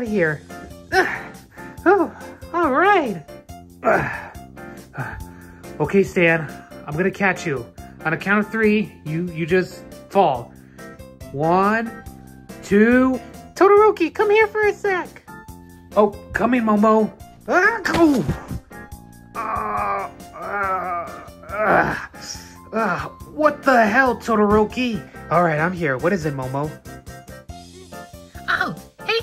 out of here. Ugh. Oh, all right. Ugh. Okay, Stan, I'm gonna catch you. On a count of three, you you just fall. One, two. Todoroki, come here for a sec. Oh, come in, Momo. Ah, go. Ah, ah, ah, ah. What the hell, Todoroki? All right, I'm here. What is it, Momo?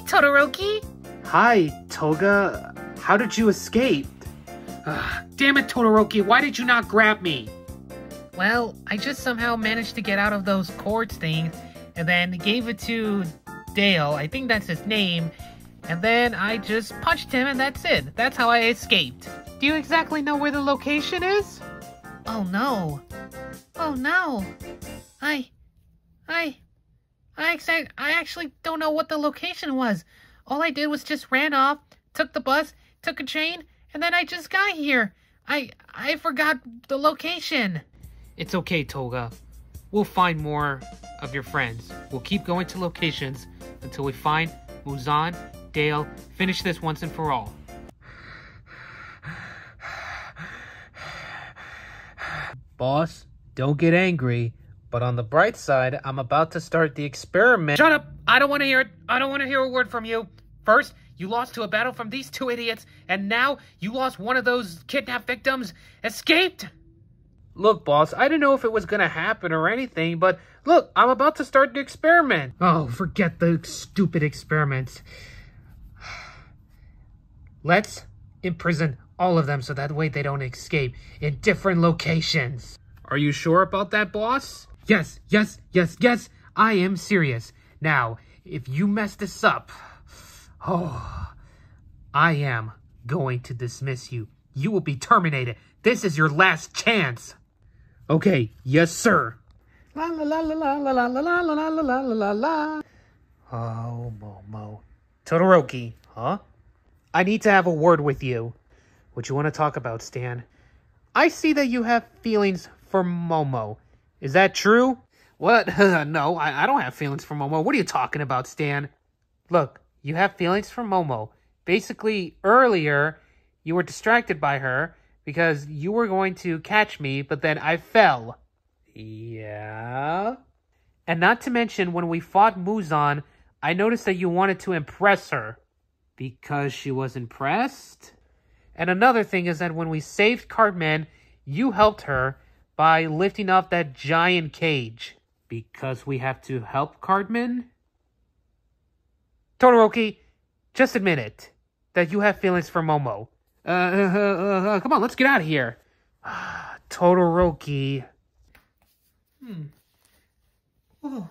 Hey Todoroki! Hi, Toga. How did you escape? Ah, damn it, Todoroki. Why did you not grab me? Well, I just somehow managed to get out of those cords things and then gave it to Dale, I think that's his name, and then I just punched him and that's it. That's how I escaped. Do you exactly know where the location is? Oh no. Oh no. I I I exact I actually don't know what the location was. All I did was just ran off, took the bus, took a train, and then I just got here. I I forgot the location. It's okay, Toga. We'll find more of your friends. We'll keep going to locations until we find Muzan, Dale, finish this once and for all. Boss, don't get angry, but on the bright side, I'm about to start the experiment. Shut up! I don't want to hear it. I don't want to hear a word from you. First, you lost to a battle from these two idiots, and now you lost one of those kidnapped victims. Escaped? Look, boss, I didn't know if it was gonna happen or anything, but look, I'm about to start the experiment. Oh, forget the stupid experiments. Let's imprison all of them so that way they don't escape in different locations. Are you sure about that, boss? Yes, yes, yes, yes, I am serious. Now, if you mess this up, oh, I am going to dismiss you. You will be terminated. This is your last chance. Okay, yes, sir. La la la la la la la la la la la la la la la. Oh, Momo. Todoroki, huh? I need to have a word with you. What you want to talk about, Stan? I see that you have feelings for Momo. Is that true? What? no, I, I don't have feelings for Momo. What are you talking about, Stan? Look, you have feelings for Momo. Basically, earlier, you were distracted by her because you were going to catch me, but then I fell. Yeah? And not to mention, when we fought Muzan, I noticed that you wanted to impress her. Because she was impressed? And another thing is that when we saved Cartman, you helped her by lifting off that giant cage. Because we have to help Cartman? Todoroki, just admit it. That you have feelings for Momo. Uh, uh, uh, uh come on, let's get out of here. Todoroki. Hmm. Whoa.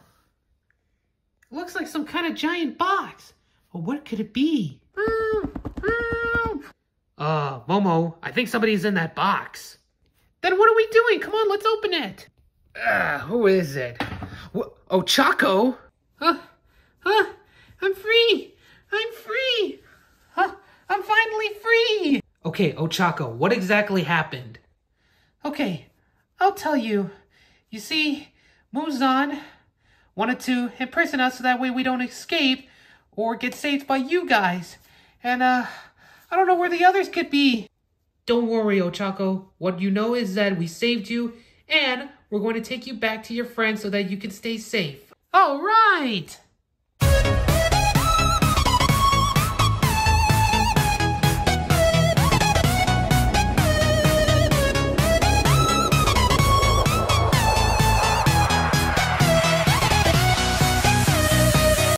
Looks like some kind of giant box. Well, what could it be? Uh, Momo, I think somebody's in that box. Then what are we doing? Come on, let's open it. Uh, who is it? Wh oh, Chaco. Huh? Huh? I'm free. I'm free. Huh? I'm finally free. Okay, Ochako, what exactly happened? Okay, I'll tell you. You see, Muzan wanted to imprison us so that way we don't escape or get saved by you guys. And, uh, I don't know where the others could be. Don't worry, Ochako. What you know is that we saved you, and we're going to take you back to your friends so that you can stay safe. All right!